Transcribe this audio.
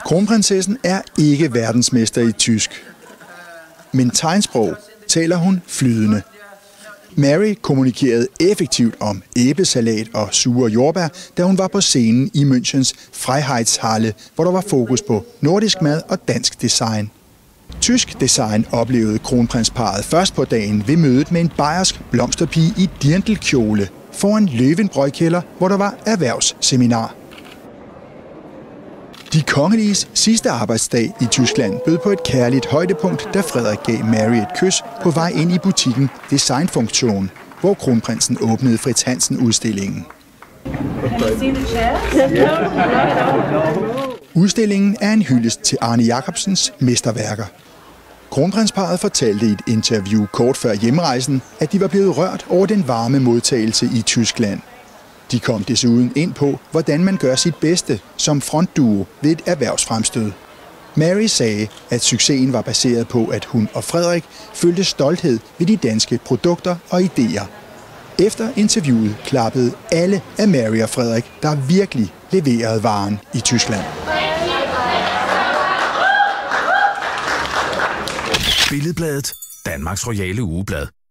Kronprinsessen er ikke verdensmester i tysk. Men tegnsprog taler hun flydende. Mary kommunikerede effektivt om æblesalat og sure jordbær, da hun var på scenen i Münchens Freiheitshalle, hvor der var fokus på nordisk mad og dansk design. Tysk design oplevede kronprinsparet først på dagen ved mødet med en bayersk blomsterpige i dirndlkjole foran Løvenbrøjkælder, hvor der var erhvervsseminar. De kongeliges sidste arbejdsdag i Tyskland bød på et kærligt højdepunkt, da Frederik gav Mary et kys på vej ind i butikken Designfunktion, hvor kronprinsen åbnede Fritz Hansen-udstillingen. Udstillingen er en hyldest til Arne Jacobsens mesterværker. Kronprinsparet fortalte i et interview kort før hjemrejsen, at de var blevet rørt over den varme modtagelse i Tyskland – de kom desuden ind på, hvordan man gør sit bedste som frontduo ved et erhvervsfremstød. Mary sagde, at succesen var baseret på, at hun og Frederik følte stolthed ved de danske produkter og idéer. Efter interviewet klappede alle af Mary og Frederik, der virkelig leverede varen i Tyskland. Billedbladet, Danmarks Royale Ugeblad.